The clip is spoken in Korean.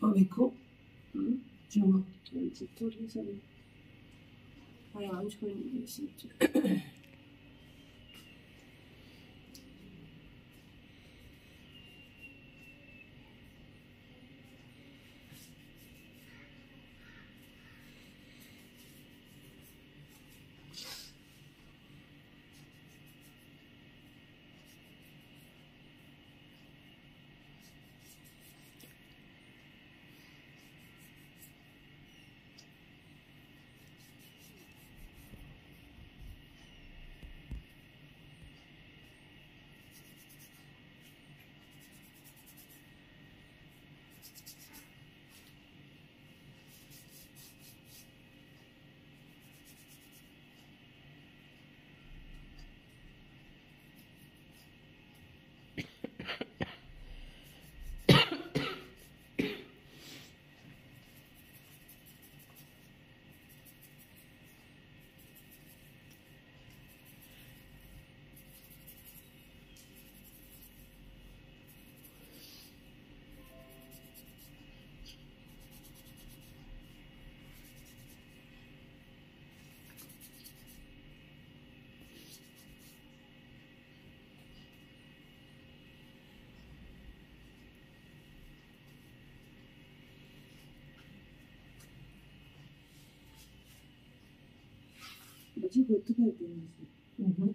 어메 거? 응? 지금 집돌이 선이 아예 안 좋은 일이 있었죠. 自分届いています。うん